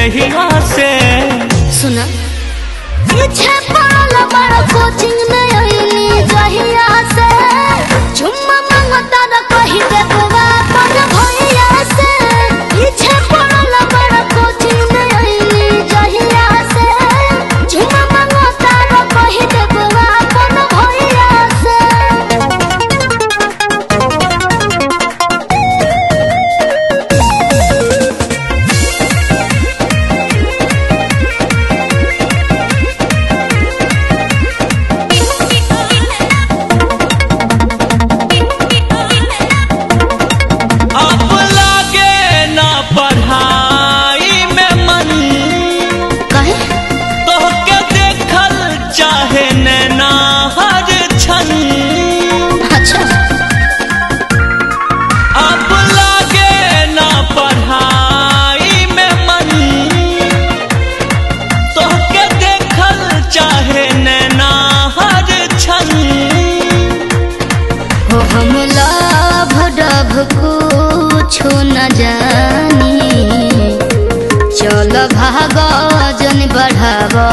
यही से। सुना। मुझे पाला बड़ा कोचिंग में कुछो न जानी। चल भाग जन बढ़ावा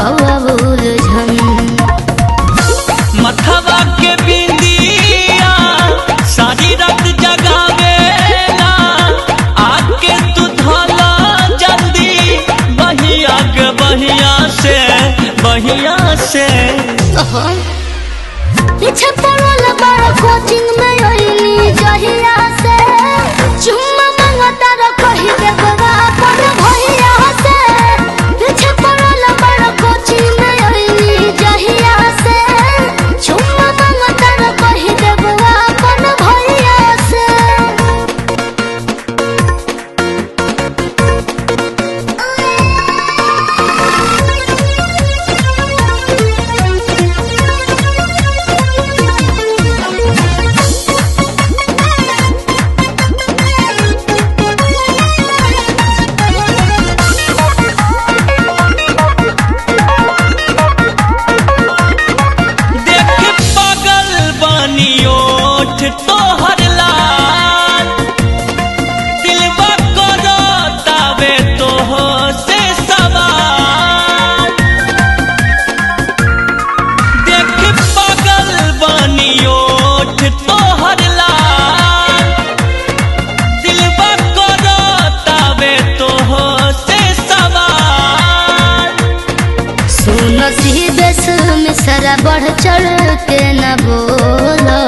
ओठ तोहर लाल। दिलवा करो तावे तोह से सवाल। देख पागल बानी ओठ तोहर लाल। दिलवा करो तावे तोह से सवाल। सुन में सारा बढ़ चढ़ के न बोलो। तो